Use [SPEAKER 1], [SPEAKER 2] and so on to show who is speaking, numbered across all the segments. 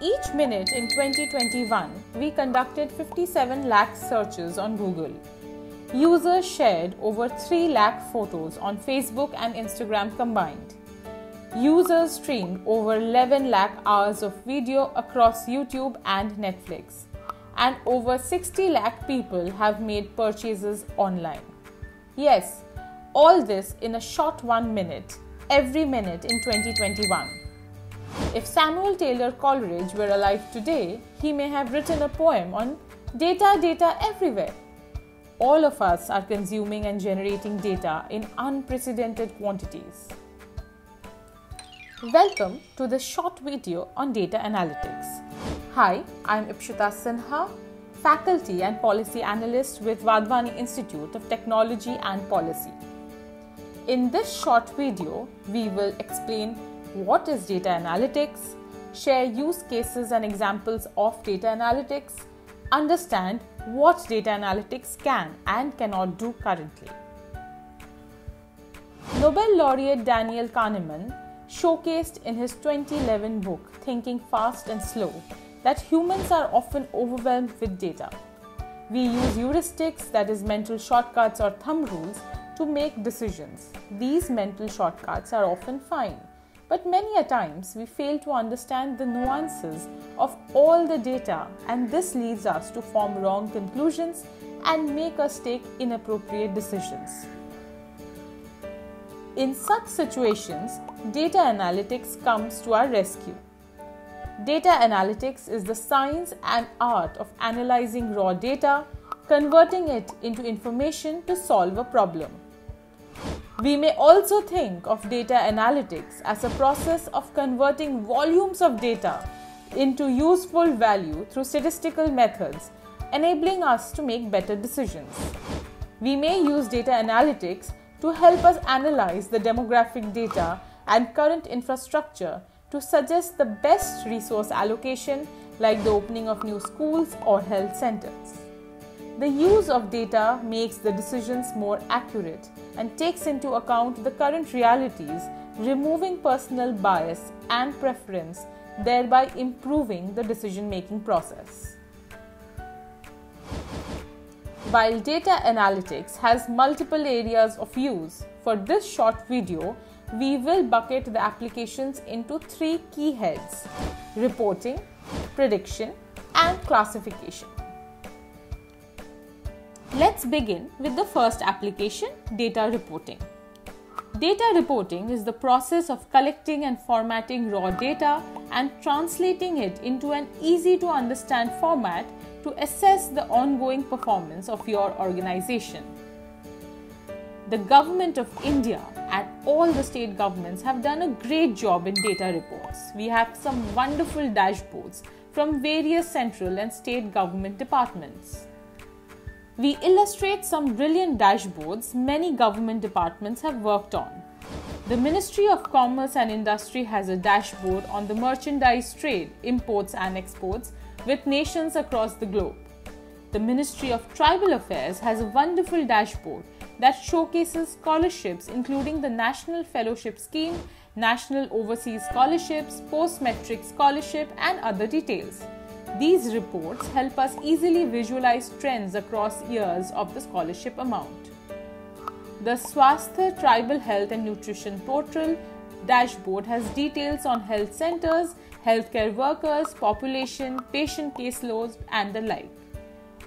[SPEAKER 1] each minute in 2021, we conducted 57 lakh searches on Google. Users shared over 3 lakh photos on Facebook and Instagram combined. Users streamed over 11 lakh hours of video across YouTube and Netflix. And over 60 lakh people have made purchases online. Yes, all this in a short one minute, every minute in 2021. If Samuel Taylor Coleridge were alive today, he may have written a poem on data, data everywhere. All of us are consuming and generating data in unprecedented quantities. Welcome to this short video on data analytics. Hi, I'm Ipshita Sinha, faculty and policy analyst with Wadhwani Institute of Technology and Policy. In this short video, we will explain what is data analytics, share use cases and examples of data analytics, understand what data analytics can and cannot do currently. Nobel laureate Daniel Kahneman showcased in his 2011 book Thinking Fast and Slow that humans are often overwhelmed with data. We use heuristics, that is, mental shortcuts or thumb rules, to make decisions. These mental shortcuts are often fine, but many a times we fail to understand the nuances of all the data, and this leads us to form wrong conclusions and make us take inappropriate decisions. In such situations, data analytics comes to our rescue. Data analytics is the science and art of analyzing raw data, converting it into information to solve a problem. We may also think of data analytics as a process of converting volumes of data into useful value through statistical methods, enabling us to make better decisions. We may use data analytics to help us analyze the demographic data and current infrastructure to suggest the best resource allocation, like the opening of new schools or health centers. The use of data makes the decisions more accurate and takes into account the current realities, removing personal bias and preference, thereby improving the decision making process. While data analytics has multiple areas of use, for this short video, we will bucket the applications into three key heads reporting, prediction, and classification. Let's begin with the first application data reporting. Data reporting is the process of collecting and formatting raw data and translating it into an easy to understand format to assess the ongoing performance of your organization. The government of India and all the state governments have done a great job in data reports. We have some wonderful dashboards from various central and state government departments. We illustrate some brilliant dashboards many government departments have worked on. The Ministry of Commerce and Industry has a dashboard on the merchandise trade, imports and exports with nations across the globe. The Ministry of Tribal Affairs has a wonderful dashboard that showcases scholarships including the National Fellowship Scheme, National Overseas Scholarships, Post Matric Scholarship, and other details. These reports help us easily visualize trends across years of the scholarship amount. The Swasthya Tribal Health and Nutrition Portal dashboard has details on health centers, healthcare workers, population, patient caseloads, and the like.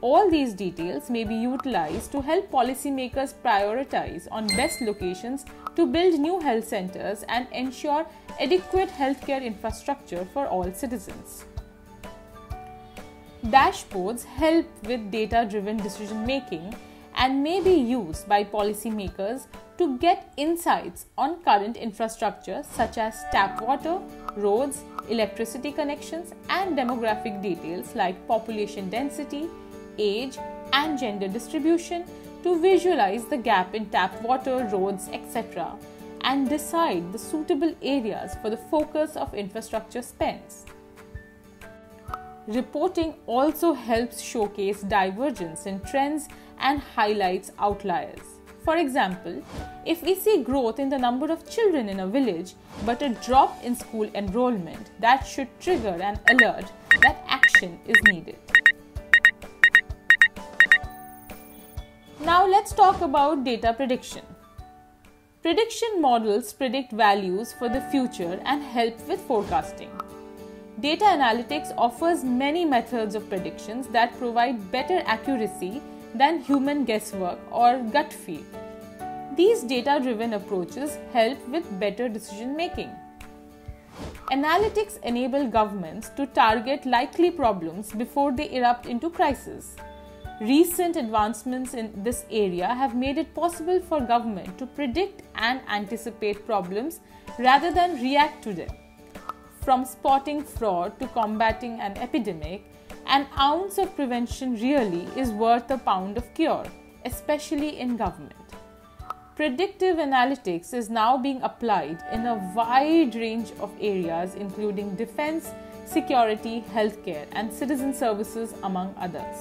[SPEAKER 1] All these details may be utilized to help policymakers prioritize on best locations to build new health centers and ensure adequate healthcare infrastructure for all citizens. Dashboards help with data driven decision making and may be used by policymakers to get insights on current infrastructure such as tap water, roads, electricity connections, and demographic details like population density, age, and gender distribution to visualize the gap in tap water, roads, etc., and decide the suitable areas for the focus of infrastructure spends. Reporting also helps showcase divergence in trends and highlights outliers. For example, if we see growth in the number of children in a village but a drop in school enrollment, that should trigger an alert that action is needed. Now let's talk about data prediction. Prediction models predict values for the future and help with forecasting. Data analytics offers many methods of predictions that provide better accuracy than human guesswork or gut feel. These data driven approaches help with better decision making. Analytics enable governments to target likely problems before they erupt into crisis. Recent advancements in this area have made it possible for government to predict and anticipate problems rather than react to them. From spotting fraud to combating an epidemic, an ounce of prevention really is worth a pound of cure, especially in government. Predictive analytics is now being applied in a wide range of areas, including defense, security, healthcare, and citizen services, among others.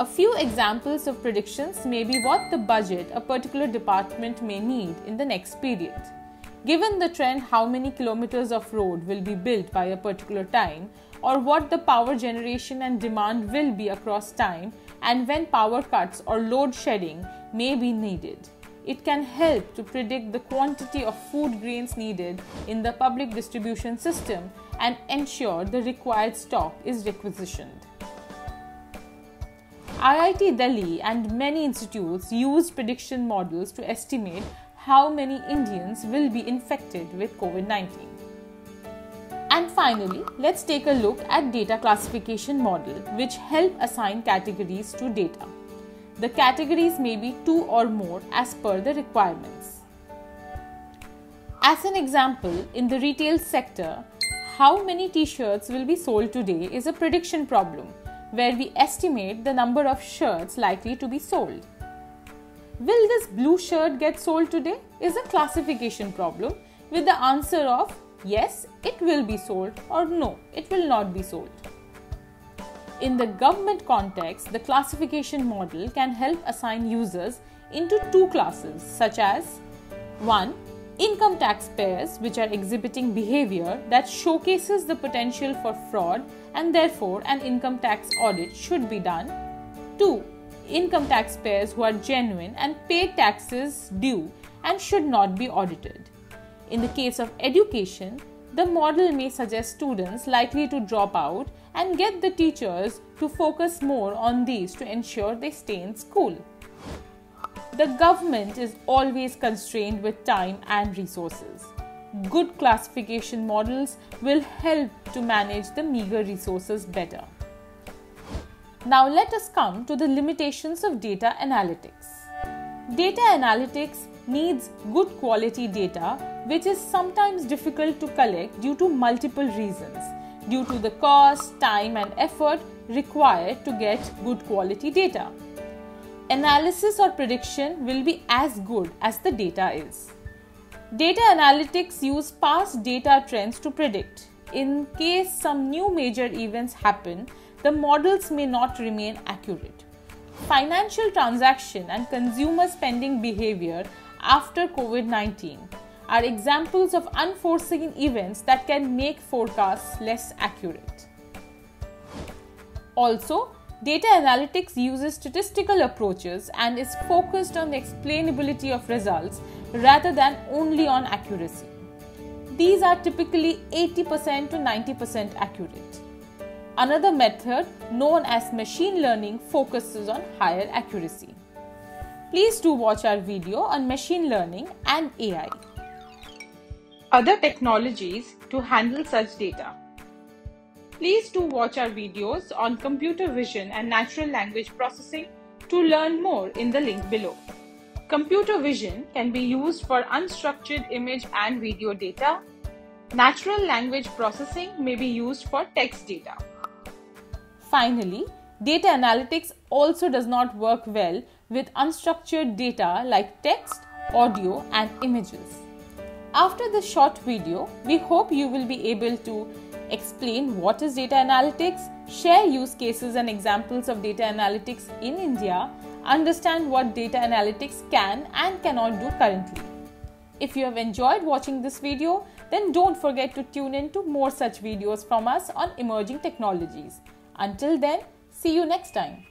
[SPEAKER 1] A few examples of predictions may be what the budget a particular department may need in the next period. Given the trend, how many kilometers of road will be built by a particular time, or what the power generation and demand will be across time, and when power cuts or load shedding may be needed. It can help to predict the quantity of food grains needed in the public distribution system and ensure the required stock is requisitioned. IIT Delhi and many institutes use prediction models to estimate how many Indians will be infected with COVID 19. And finally, let's take a look at data classification model which help assign categories to data. The categories may be two or more as per the requirements. As an example, in the retail sector, how many t-shirts will be sold today is a prediction problem where we estimate the number of shirts likely to be sold. Will this blue shirt get sold today? is a classification problem with the answer of yes, it will be sold or no, it will not be sold. In the government context, the classification model can help assign users into two classes such as 1. Income taxpayers which are exhibiting behavior that showcases the potential for fraud and therefore an income tax audit should be done. 2 income taxpayers who are genuine and pay taxes due and should not be audited. In the case of education, the model may suggest students likely to drop out and get the teachers to focus more on these to ensure they stay in school. The government is always constrained with time and resources. Good classification models will help to manage the meager resources better. Now let us come to the limitations of data analytics. Data analytics needs good quality data which is sometimes difficult to collect due to multiple reasons due to the cost, time and effort required to get good quality data. Analysis or prediction will be as good as the data is. Data analytics use past data trends to predict. In case some new major events happen, the models may not remain accurate. Financial transaction and consumer spending behavior after COVID 19 are examples of unforeseen events that can make forecasts less accurate. Also, data analytics uses statistical approaches and is focused on the explainability of results rather than only on accuracy. These are typically 80% to 90% accurate. Another method, known as machine learning, focuses on higher accuracy. Please do watch our video on machine learning and AI. Other technologies to handle such data. Please do watch our videos on computer vision and natural language processing to learn more in the link below. Computer vision can be used for unstructured image and video data. Natural language processing may be used for text data. Finally, data analytics also does not work well with unstructured data like text, audio, and images. After this short video, we hope you will be able to explain what is data analytics, share use cases and examples of data analytics in India, understand what data analytics can and cannot do currently. If you have enjoyed watching this video, then don't forget to tune in to more such videos from us on emerging technologies. Until then, see you next time.